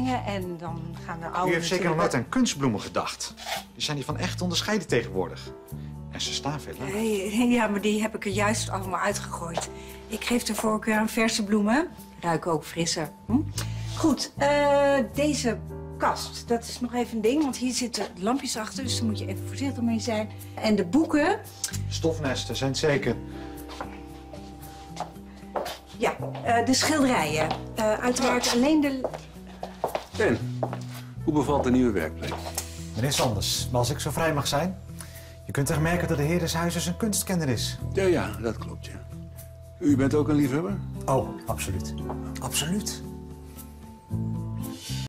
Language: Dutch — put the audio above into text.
dingen en dan gaan de oude... U heeft zeker nog nooit aan kunstbloemen gedacht. Die zijn die van echt onderscheiden tegenwoordig. En ze staan veel lager. Eh, Ja, maar die heb ik er juist allemaal uitgegooid. Ik geef de voorkeur aan verse bloemen. Ruiken ook frisser. Hm? Goed, eh, deze kast, dat is nog even een ding. Want hier zitten lampjes achter, dus daar moet je even voorzichtig mee zijn. En de boeken, Stofnesten zijn het zeker. ja, eh, de schilderijen. Eh, uiteraard alleen de... Ben, hoe bevalt de nieuwe werkplek? Meneer Sanders, maar als ik zo vrij mag zijn... Je kunt toch merken dat de heer des huizes een kunstkenner is. Ja, ja, dat klopt, ja. U bent ook een liefhebber? Oh, absoluut. Absoluut.